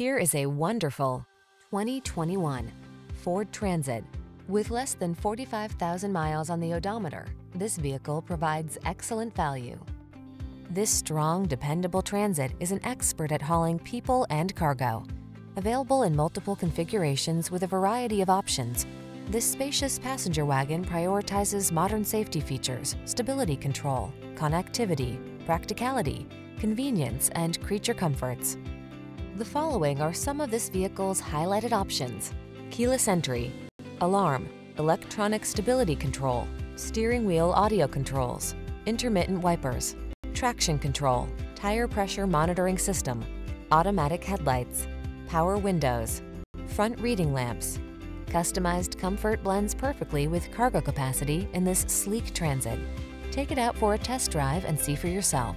Here is a wonderful 2021 Ford Transit. With less than 45,000 miles on the odometer, this vehicle provides excellent value. This strong, dependable Transit is an expert at hauling people and cargo. Available in multiple configurations with a variety of options, this spacious passenger wagon prioritizes modern safety features, stability control, connectivity, practicality, convenience, and creature comforts. The following are some of this vehicle's highlighted options. Keyless entry, alarm, electronic stability control, steering wheel audio controls, intermittent wipers, traction control, tire pressure monitoring system, automatic headlights, power windows, front reading lamps. Customized comfort blends perfectly with cargo capacity in this sleek transit. Take it out for a test drive and see for yourself.